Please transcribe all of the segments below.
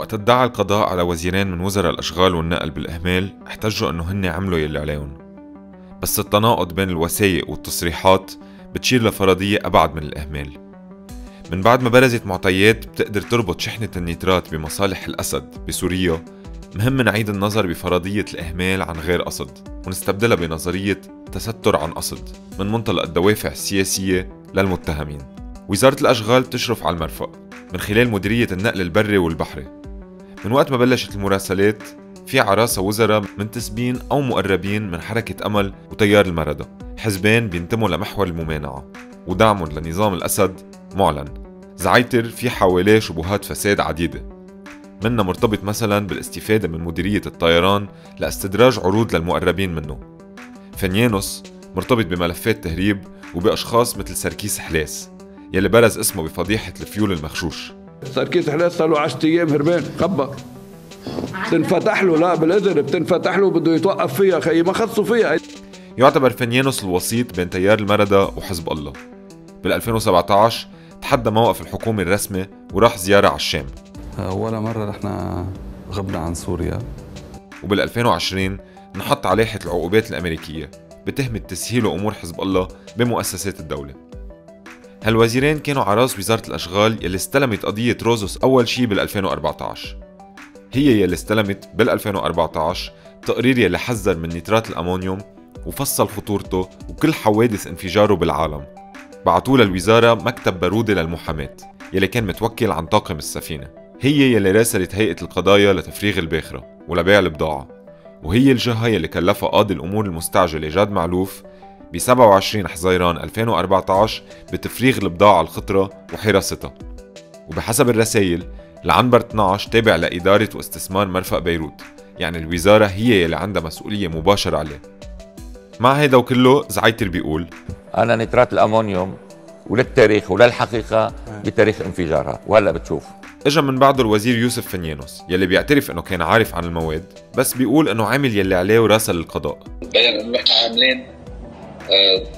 وقت ادعى القضاء على وزيرين من وزراء الأشغال والنقل بالإهمال احتجوا أنه هن عملوا يلي عليهم. بس التناقض بين الوثائق والتصريحات بتشير لفرضية أبعد من الإهمال. من بعد ما برزت معطيات بتقدر تربط شحنة النيترات بمصالح الأسد بسوريا مهم نعيد النظر بفرضية الإهمال عن غير قصد ونستبدلها بنظرية تستر عن قصد من منطلق الدوافع السياسية للمتهمين. وزارة الأشغال بتشرف على المرفق من خلال مديرية النقل البري والبحري. من وقت ما بلشت المراسلات في عراسة وزراء منتسبين أو مقربين من حركة أمل وتيار المردة حزبين بينتموا لمحور الممانعة. ودعمهم لنظام الأسد معلن. زعيتر في حواليه شبهات فساد عديدة. منها مرتبط مثلا بالاستفادة من مديرية الطيران لاستدراج عروض للمقربين منه. فنيانوس مرتبط بملفات تهريب وبأشخاص مثل سركيس حلاس يلي برز اسمه بفضيحة الفيول المخشوش سركيس حلاس صار له 10 أيام هربان خبر. بتنفتح له لا بالإذن بتنفتح له بده يتوقف فيها خيي ما خصوا فيها. يعتبر فنيانوس الوسيط بين تيار المردة وحزب الله. بال 2017 تحدى موقف الحكومة الرسمي وراح زيارة على الشام. ولا مرة رحنا غبنا عن سوريا. وبال 2020 انحط على لائحة العقوبات الأمريكية بتهمة تسهيل أمور حزب الله بمؤسسات الدولة. هالوزيرين كانوا على راس وزارة الأشغال يلي استلمت قضية روزوس أول شي بال 2014 هي يلي استلمت بال 2014 تقرير يلي حذر من نيترات الأمونيوم وفصل خطورته وكل حوادث انفجاره بالعالم. بعتوا للوزارة مكتب بارودة للمحاماة يلي كان متوكل عن طاقم السفينة. هي يلي راسلت هيئة القضايا لتفريغ الباخرة ولبيع البضاعة. وهي الجهة يلي كلفها قاضي الأمور المستعجلة جاد معلوف ب 27 حزيران 2014 بتفريغ البضاعة الخطرة وحراستها وبحسب الرسائل العنبر 12 تابع لإدارة واستثمار مرفق بيروت يعني الوزارة هي يلي عندها مسؤولية مباشرة عليه. مع هيدا وكله زعيتر بيقول أنا نترات الأمونيوم وللتاريخ وللحقيقة بتاريخ انفجارها. وهلا بتشوف. إجا من بعده الوزير يوسف فنيانوس يلي بيعترف إنه كان عارف عن المواد بس بيقول إنه عامل يلي عليه وراسل للقضاء بين إنه إحنا عاملين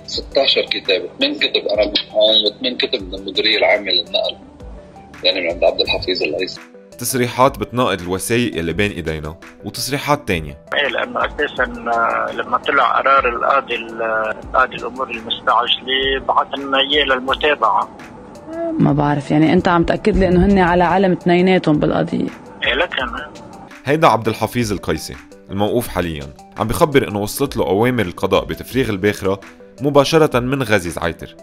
16 كتاب 8 كتب أنا من و8 كتب من المديرية العامة للنقل يعني من عند عبد الحفيظ القيس تصريحات بتناقض الوثائق اللي بين إيدينا وتصريحات تانية. إيه لأنه أساسا لما طلع قرار القاضي القاضي الأمور المستعجله بعث لنا اياه للمتابعة. ما بعرف يعني أنت عم تأكد لي إنه هن على علم اثنيناتهم بالقضية. إيه لكن هيدا عبد الحفيظ القيسي. الموقوف حاليا. عم بخبر إنه وصلت له أوامر القضاء بتفريغ الباخرة مباشرة من غازي زعيتر.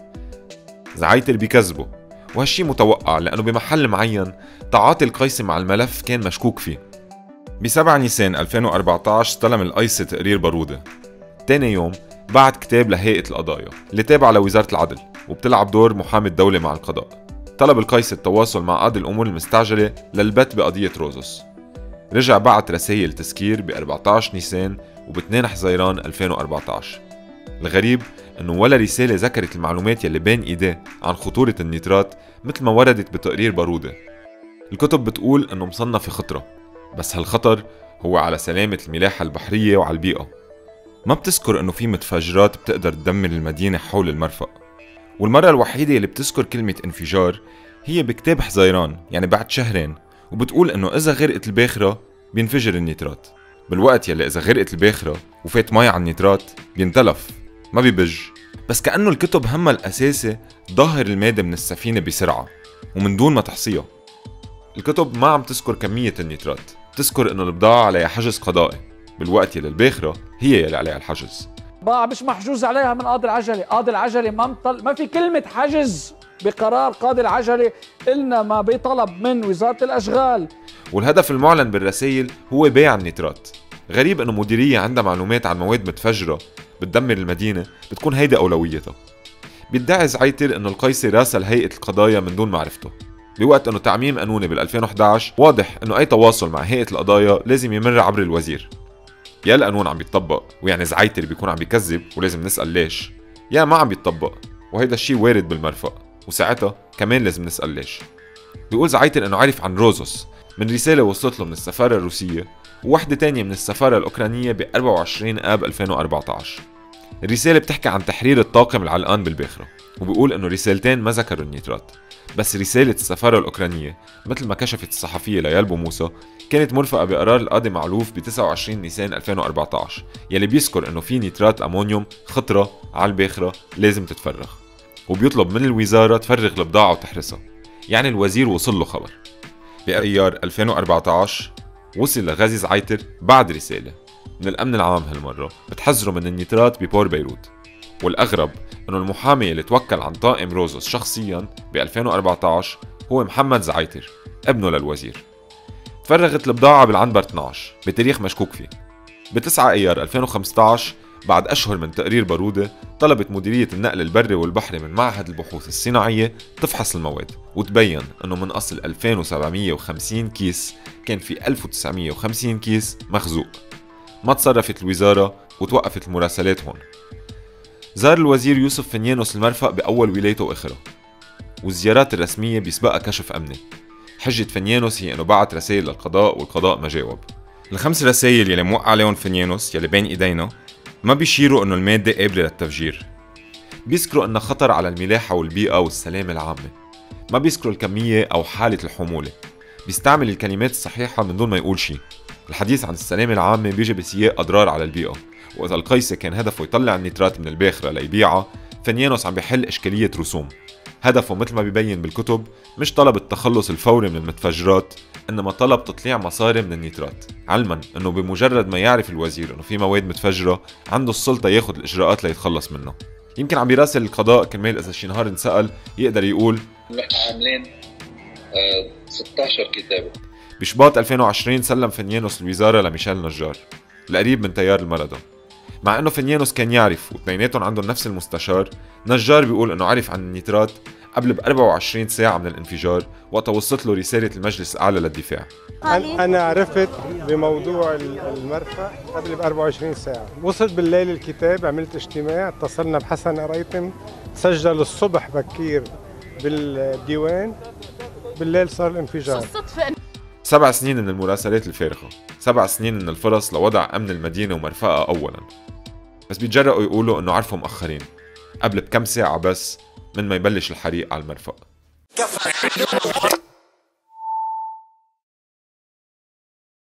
زعيتر بكذبه وهالشي متوقع لأنه بمحل معين تعاطي القيسي مع الملف كان مشكوك فيه. ب 7 نيسان 2014 استلم القيسي تقرير بارودة تاني يوم بعت كتاب لهيئة القضايا اللي تابعة لوزارة العدل وبتلعب دور محامي الدولة مع القضاء. طلب القيسي التواصل مع قاضي الأمور المستعجلة للبت بقضية روزوس. رجع بعت رسائل تذكير ب 14 نيسان وب 2 حزيران 2014 الغريب إنه ولا رسالة ذكرت المعلومات يلي بين إيديه عن خطورة النيترات مثل ما وردت بتقرير بارودة. الكتب بتقول إنه مصنف خطرة بس هالخطر هو على سلامة الملاحة البحرية وعلى البيئة. ما بتذكر إنه في متفجرات بتقدر تدمر المدينة حول المرفق والمرة الوحيدة اللي بتذكر كلمة انفجار هي بكتاب حزيران يعني بعد شهرين. وبتقول إنه إذا غرقت الباخرة بينفجر النيترات. بالوقت يلي إذا غرقت الباخرة وفات مي على النيترات بينتلف ما بيبج. بس كأنه الكتب همها الأساسي ظهر المادة من السفينة بسرعة ومن دون ما تحصيها. الكتب ما عم تذكر كمية النيترات تذكر إنه البضاعة عليها حجز قضائي. بالوقت يلي الباخرة هي يلي عليها الحجز. بضاعة مش محجوز عليها من قاضي العجلة قاضي العجلة ما مطل... ما في كلمة حجز. بقرار قاضي العجلة إلنا ما بطلب من وزارة الأشغال. والهدف المعلن بالرسائل هو بيع النيترات غريب إنه مديرية عندها معلومات عن مواد متفجرة بتدمر المدينة بتكون هيدي أولويتها. بيدعي زعيتر إنه القيسي راسل هيئة القضايا من دون معرفته. بوقت إنه تعميم قانوني بال 2011 واضح إنه أي تواصل مع هيئة القضايا لازم يمر عبر الوزير. يا القانون عم بيطبق ويعني زعيتر بيكون عم بيكذب ولازم نسأل ليش. يا ما عم بيطبق وهيدا الشيء وارد بالمرفق وساعتها كمان لازم نسأل ليش. بيقول زعيتر إنه عرف عن روزوس. من رسالة وصلت له من السفارة الروسية ووحدة تانية من السفارة الأوكرانية ب 24 آب 2014 الرسالة بتحكي عن تحرير الطاقم العلقان بالباخرة وبيقول إنه رسالتين ما ذكروا النيترات. بس رسالة السفارة الأوكرانية مثل ما كشفت الصحفية ليالبو موسى كانت مرفقة بقرار القاضي معلوف ب 29 نيسان 2014 يلي بيذكر إنه في نيترات أمونيوم خطرة على الباخرة لازم تتفرغ. وبيطلب من الوزارة تفرغ البضاعة وتحرسها. يعني الوزير وصل له خبر. بأيار 2014 وصل لغازي زعيتر بعد رسالة. من الأمن العام هالمرة بتحذره من النيترات ببور بيروت. والأغرب أنه المحامي اللي توكل عن طاقم روزوس شخصيا ب 2014 هو محمد زعيتر ابنه للوزير. تفرغت البضاعة بالعنبر 12 بتاريخ مشكوك فيه. ب 9 ايار 2015 بعد أشهر من تقرير بارودة طلبت مديرية النقل البري والبحري من معهد البحوث الصناعية تفحص المواد وتبين أنه من أصل 2750 كيس كان في 1950 كيس مخزوق. ما تصرفت الوزارة وتوقفت المراسلات هون. زار الوزير يوسف فنيانوس المرفق بأول ولايته وآخرها والزيارات الرسمية بيسبقها كشف أمني. حجة فنيانوس هي أنه بعت رسائل للقضاء والقضاء ما جاوب. الخمس رسائل يلي موقع عليهم فنيانوس يلي بين إيدينا ما بيشيروا إنه المادة قابلة للتفجير. بيذكروا أنها خطر على الملاحة والبيئة والسلامة العامة. ما بيذكروا الكمية أو حالة الحمولة. بيستعمل الكلمات الصحيحة من دون ما يقول شيء. الحديث عن السلامة العامة بيجي بسياق أضرار على البيئة. وإذا القيسي كان هدفه يطلع النيترات من الباخرة ليبيعها فنيانوس عم بيحل إشكالية رسوم. هدفه مثل ما بيبين بالكتب مش طلب التخلص الفوري من المتفجرات إنما طلب تطليع مصاري من النيترات. علما إنه بمجرد ما يعرف الوزير إنه في مواد متفجرة عنده السلطة ياخذ الإجراءات ليتخلص منه. يمكن عم بيراسل القضاء كرمال إذا شي نهار انسأل يقدر يقول نحن عاملين آه 16 كتابه بشباط 2020 سلم فنيانوس الوزارة لميشيل نجار القريب من تيار الماراثون مع إنه فنيانوس كان يعرف واثنيناتهم عندهم نفس المستشار نجار بيقول إنه عرف عن النيترات قبل ب 24 ساعة من الانفجار وقتها وصلت له رسالة المجلس الأعلى للدفاع. أنا عرفت بموضوع المرفأ قبل ب 24 ساعة. وصلت بالليل الكتاب عملت اجتماع اتصلنا بحسن قريتم سجل الصبح بكير بالديوان بالليل صار الانفجار. سبع سنين من المراسلات الفارغة. سبع سنين من الفرص لوضع أمن المدينة ومرفقها أولا. بس بيتجرأوا يقولوا إنه عرفوا مأخرين قبل بكم ساعة بس من ما يبلش الحريق على المرفق